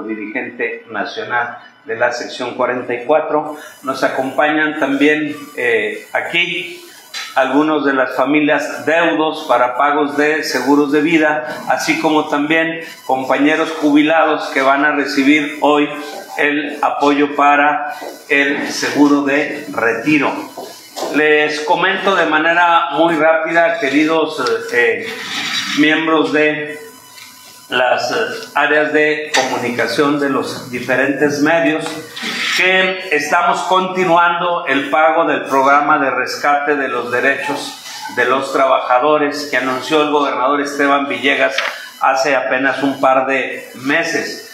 dirigente nacional de la sección 44. Nos acompañan también eh, aquí algunos de las familias deudos para pagos de seguros de vida, así como también compañeros jubilados que van a recibir hoy el apoyo para el seguro de retiro. Les comento de manera muy rápida, queridos eh, miembros de las eh, áreas de comunicación de los diferentes medios, que estamos continuando el pago del programa de rescate de los derechos de los trabajadores que anunció el gobernador Esteban Villegas hace apenas un par de meses.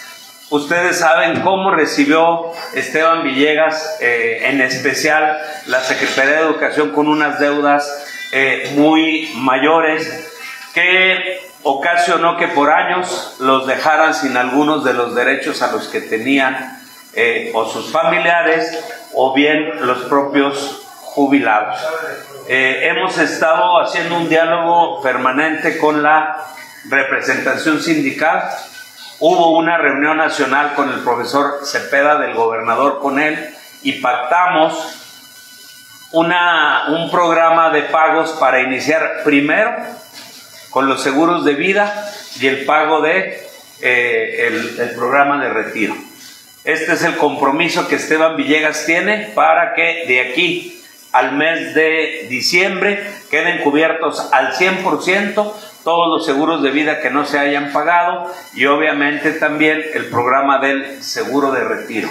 Ustedes saben cómo recibió Esteban Villegas, eh, en especial la Secretaría de Educación, con unas deudas eh, muy mayores que ocasionó que por años los dejaran sin algunos de los derechos a los que tenían eh, o sus familiares o bien los propios jubilados. Eh, hemos estado haciendo un diálogo permanente con la representación sindical. Hubo una reunión nacional con el profesor Cepeda del gobernador con él y pactamos una, un programa de pagos para iniciar primero con los seguros de vida y el pago de eh, el, programa de retiro. Este es el compromiso que Esteban Villegas tiene para que de aquí al mes de diciembre queden cubiertos al 100% todos los seguros de vida que no se hayan pagado y obviamente también el programa del seguro de retiro.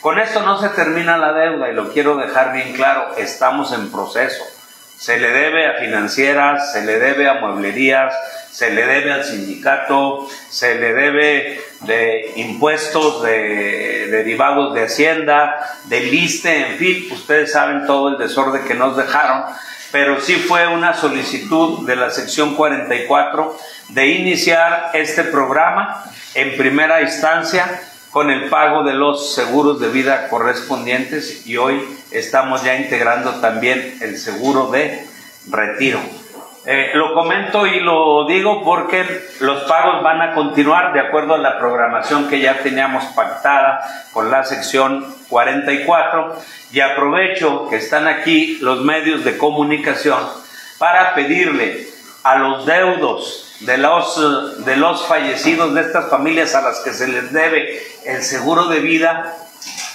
Con esto no se termina la deuda y lo quiero dejar bien claro, estamos en proceso se le debe a financieras, se le debe a mueblerías, se le debe al sindicato, se le debe de impuestos de, derivados de Hacienda, del liste, en fin, ustedes saben todo el desorden que nos dejaron, pero sí fue una solicitud de la sección 44 de iniciar este programa en primera instancia con el pago de los seguros de vida correspondientes y hoy estamos ya integrando también el seguro de retiro. Eh, lo comento y lo digo porque los pagos van a continuar de acuerdo a la programación que ya teníamos pactada con la sección 44 y aprovecho que están aquí los medios de comunicación para pedirle a los deudos de los, de los fallecidos de estas familias a las que se les debe el seguro de vida,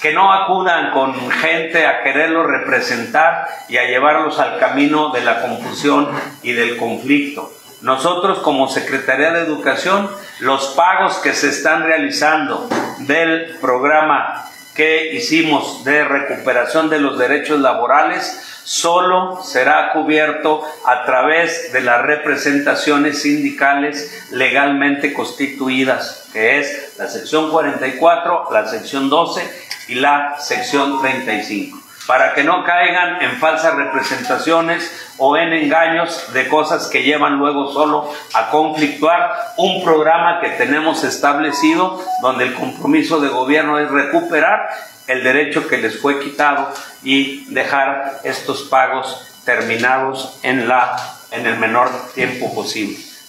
que no acudan con gente a quererlos representar y a llevarlos al camino de la confusión y del conflicto. Nosotros como Secretaría de Educación, los pagos que se están realizando del programa que hicimos de recuperación de los derechos laborales solo será cubierto a través de las representaciones sindicales legalmente constituidas, que es la sección 44, la sección 12 y la sección 35, para que no caigan en falsas representaciones o en engaños de cosas que llevan luego solo a conflictuar un programa que tenemos establecido donde el compromiso de gobierno es recuperar el derecho que les fue quitado y dejar estos pagos terminados en, la, en el menor tiempo posible.